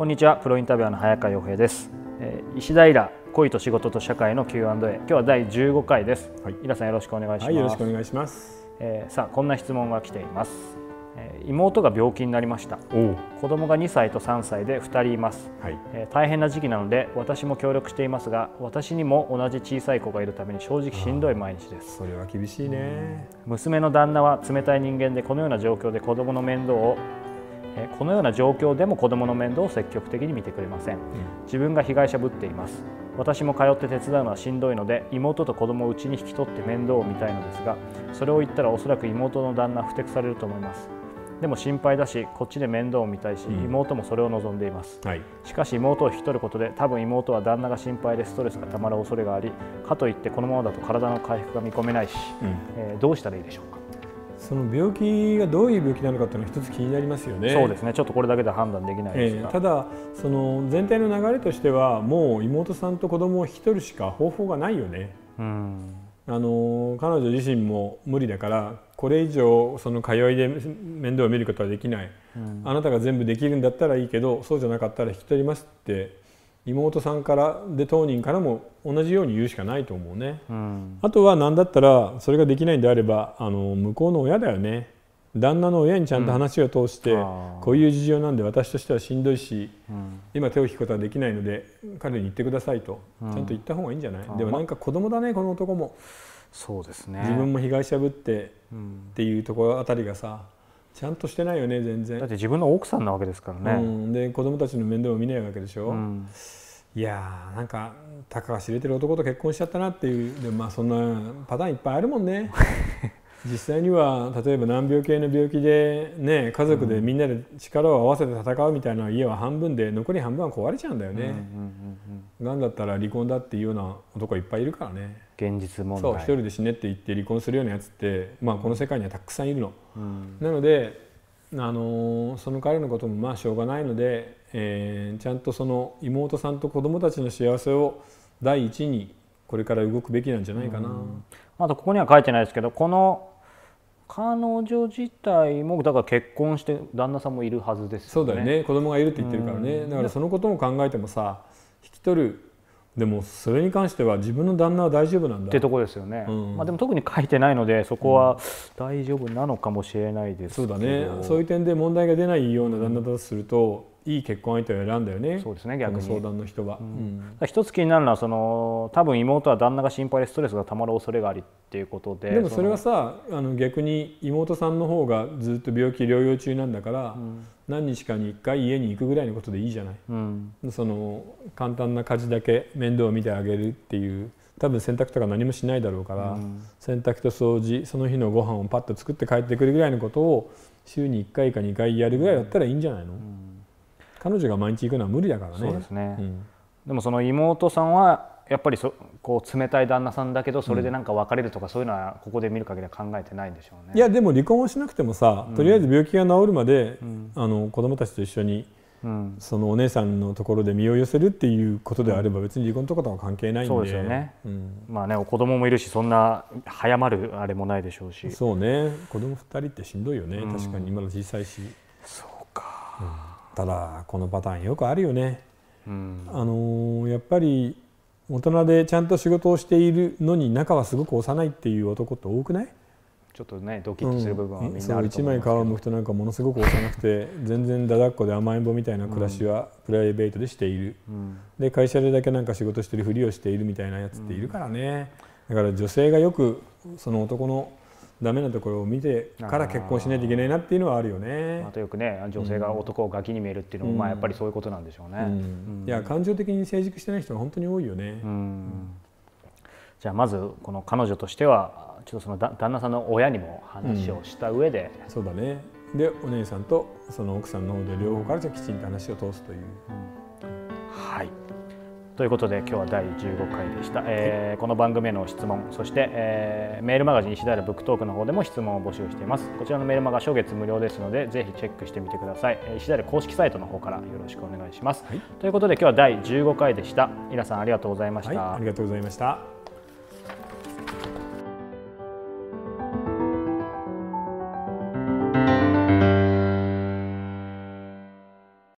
こんにちは。プロインタビュアーの早川洋平です、えー、石平恋と仕事と社会の Q&A 今日は第15回です、はい、イラさんよろしくお願いします、はい、よろしくお願いします、えー、さあこんな質問が来ています。え妹が病気になりました。子供が2歳と3歳で2人います、はい、えー、大変な時期なので私も協力していますが私にも同じ小さい子がいるために正直しんどい毎日です。それは厳しいね。娘の旦那は冷たい人間でこのような状況で子供の面倒をえこのような状況でも子供の面倒を積極的に見てくれません、自分が被害者ぶっています。私も通って手伝うのはしんどいので妹と子供をうちに引き取って面倒を見たいのですがそれを言ったらおそらく妹の旦那は不適されると思います。でも心配だしこっちで面倒を見たいし、うん、妹もそれを望んでいます、はい、しかし妹を引き取ることで多分妹は旦那が心配でストレスがたまる恐れがありかといってこのままだと体の回復が見込めないし、うん、えー、どうしたらいいでしょうかその病気がどういう病気なのかというのは一つ気になりますよね。そうですね。ちょっとこれだけで判断できないですが、えー、ただその全体の流れとしてはもう妹さんと子供を引き取るしか方法がないよね。うん。あの彼女自身も無理だからこれ以上その通いで面倒を見ることはできない、うん、あなたが全部できるんだったらいいけどそうじゃなかったら引き取りますって妹さんからで当人からも同じように言うしかないと思うね、うん、あとは何だったらそれができないんであればあの向こうの親だよね。旦那の親にちゃんと話を通して、うん、こういう事情なんで私としてはしんどいし、うん、今手を引くことはできないので彼に言ってくださいと、ちゃんと言った方がいいんじゃない、でもなんか子供だねこの男も。そうですね。自分も被害者ぶってっていうところあたりがさちゃんとしてないよね全然。だって自分の奥さんなわけですからね、うん、で子供たちの面倒を見ないわけでしょ、うん、いやーなんかたかが知れてる男と結婚しちゃったなっていうでまあそんなパターンいっぱいあるもんね。実際には例えば難病系の病気で、ね、家族でみんなで力を合わせて戦うみたいな家は半分で残り半分は壊れちゃうんだよね。が、んだったら離婚だっていうような男いっぱいいるからね。現実問題。そう一人で死ねって言って離婚するようなやつって、まあ、この世界にはたくさんいるの。うん、なのであのその彼のこともまあしょうがないので、えー、ちゃんとその妹さんと子供たちの幸せを第一にこれから動くべきなんじゃないかな。あとここには書いてないですけどこの彼女自体もだから結婚して旦那さんもいるはずです、ね、そうだよね。子供がいるって言ってるからね、だからそのことも考えてもさ引き取る。でもそれに関しては自分の旦那は大丈夫なんだ。ってとこですよね、うん、まあ、でも特に書いてないのでそこは大丈夫なのかもしれないですうん、そうだね。そういう点で問題が出ないような旦那だとすると、いい結婚相手を選んだよね。そうですね逆に。相談の人は、うん。うん、一つ気になるのはその多分妹は旦那が心配でストレスがたまる恐れがありっていうことででもそれはさあの逆に妹さんの方がずっと病気療養中なんだから、うん、何日かに1回家に行くぐらいのことでいいじゃない、うん、その簡単な家事だけ面倒を見てあげるっていう多分洗濯とか何もしないだろうから、うん、洗濯と掃除その日のご飯をパッと作って帰ってくるぐらいのことを週に1回か2回やるぐらいだったらいいんじゃないの、彼女が毎日行くのは無理だからね。そうですね、うん、でもその妹さんはやっぱりそこう冷たい旦那さんだけどそれでなんか別れるとかそういうのはここで見る限りは考えてないんでしょうね。いやでも離婚をしなくてもさ、とりあえず病気が治るまで、うん、あの子供たちと一緒に、うん、そのお姉さんのところで身を寄せるっていうことであれば別に離婚とかとは関係ないんで、そうですよね、うん、まあね子供もいるしそんな早まるあれもないでしょうし。そうね。子供二人ってしんどいよね、確かに。今の小さいし。そうか、ただこのパターンよくあるよね、うん、あのやっぱり大人でちゃんと仕事をしているのに仲はすごく幼いっていう男って多くない？ちょっとねドキッとする部分はみんなあると思う、うん、一枚皮をむくとなんかものすごく幼くて全然だだっこで甘えん坊みたいな暮らしはプライベートでしている、うん、で会社でだけなんか仕事してるふりをしているみたいなやつっているからね、だから女性がよくその男のダメなところを見てから結婚しないといけないなっていうのはあるよね。あとよくね女性が男をガキに見えるっていうのも、まあやっぱりそういうことなんでしょうね。うんいや感情的に成熟してない人が本当に多いよね。じゃあまずこの彼女としてはちょっとその旦那さんの親にも話をした上で、そうだね。でお姉さんとその奥さんの方で両方からじゃきちんと話を通すという。はい。ということで今日は第15回でした、えー、この番組への質問そして、えー、メールマガジン石平ブックトークの方でも質問を募集しています。こちらのメールマガ初月無料ですのでぜひチェックしてみてください。石平公式サイトの方からよろしくお願いします、はい、ということで今日は第15回でした。イラさんありがとうございました、はい、ありがとうございました